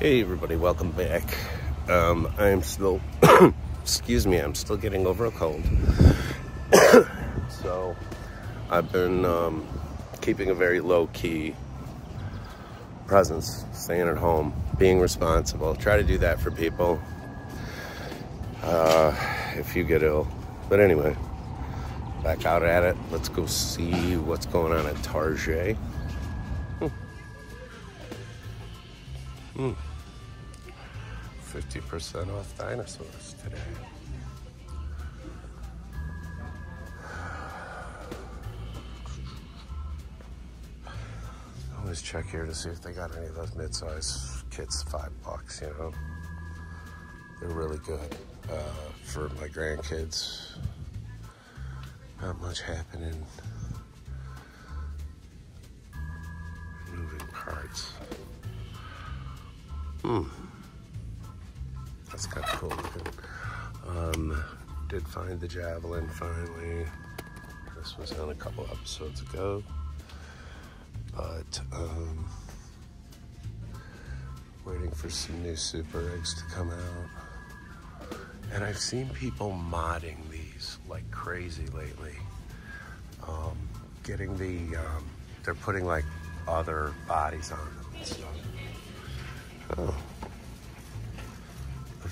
Hey everybody, welcome back. Um, I'm still, excuse me, I'm still getting over a cold. so I've been um, keeping a very low key presence, staying at home, being responsible. Try to do that for people uh, if you get ill. But anyway, back out at it. Let's go see what's going on at Target. Hmm. Hmm. 50% off dinosaurs today. Always check here to see if they got any of those mid-size kits, five bucks, you know. They're really good uh, for my grandkids. Not much happening. Moving parts. Hmm. That's kind of cool. Um, did find the javelin finally. This was on a couple episodes ago. But, um, waiting for some new super eggs to come out. And I've seen people modding these like crazy lately. Um, getting the, um, they're putting like other bodies on them and stuff. Oh.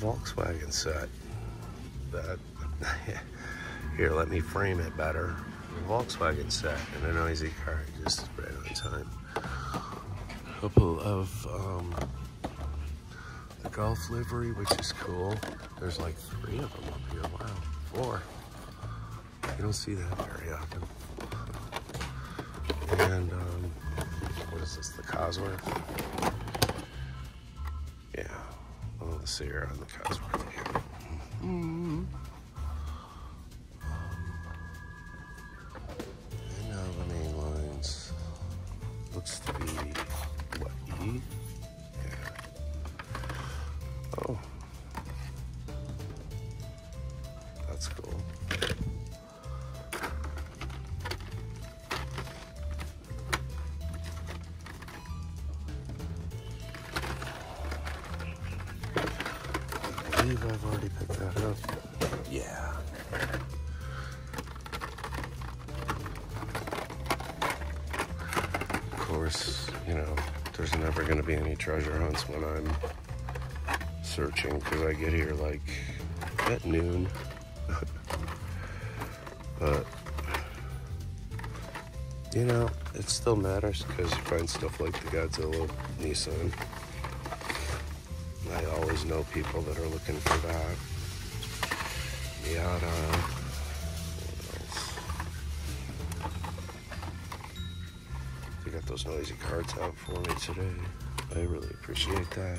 Volkswagen set. That, here, let me frame it better. The Volkswagen set in a noisy car just right on time. A Couple of, um, the Golf livery, which is cool. There's like three of them up here. Wow, four. You don't see that very often. And um, what is this? The Cosworth. The Sierra the Cosworth. Mm -hmm. I've already picked that up. Yeah. Of course, you know, there's never going to be any treasure hunts when I'm searching because I get here like at noon. but, you know, it still matters because you find stuff like the Godzilla Nissan. Always know people that are looking for that. Miata. They got those noisy cards out for me today. I really appreciate that.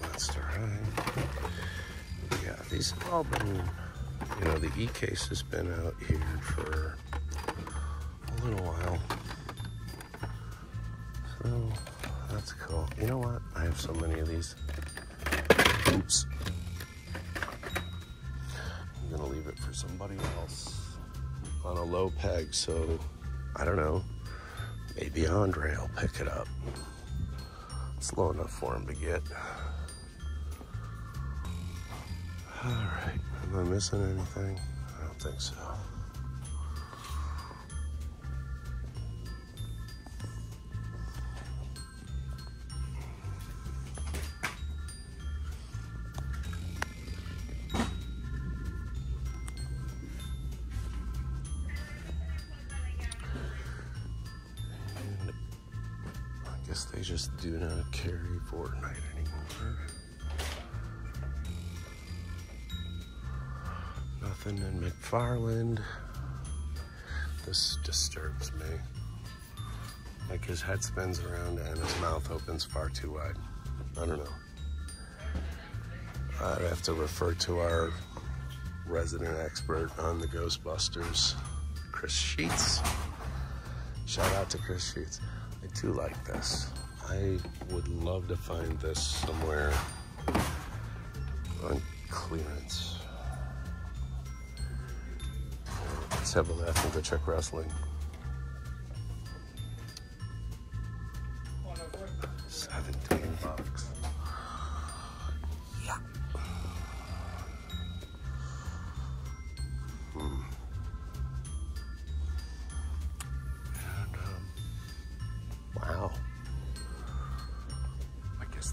Monster High. Yeah, these have all been, you know, the e-case has been out here for little while. So, that's cool. You know what? I have so many of these. Oops. I'm gonna leave it for somebody else on a low peg, so I don't know. Maybe Andre will pick it up. It's low enough for him to get. All right, am I missing anything? I don't think so. Just do not carry Fortnite anymore. Nothing in McFarlane. This disturbs me. Like his head spins around and his mouth opens far too wide. I don't know. I'd have to refer to our resident expert on the Ghostbusters, Chris Sheets. Shout out to Chris Sheets. I do like this. I would love to find this somewhere on clearance. Let's have a laugh and go check wrestling. Seventeen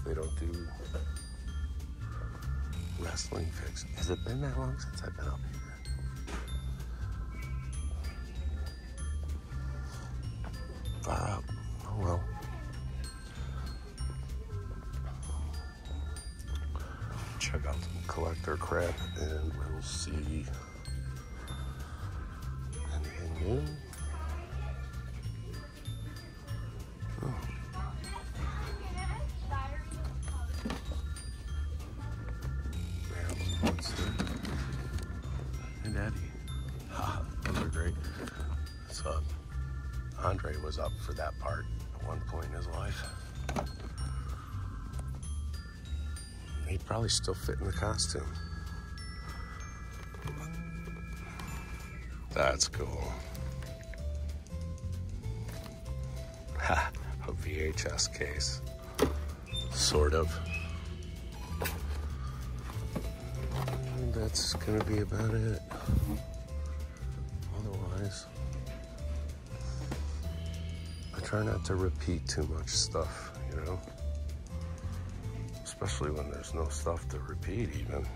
They don't do wrestling fix. Has it been that long since I've been up here? Uh, oh well. Check out some collector crap and we'll see anything new. Monster and Eddie. Ha, those are great. So Andre was up for that part at one point in his life. He'd probably still fit in the costume. That's cool. Ha, a VHS case. Sort of. That's gonna be about it. Otherwise, I try not to repeat too much stuff, you know? Especially when there's no stuff to repeat, even.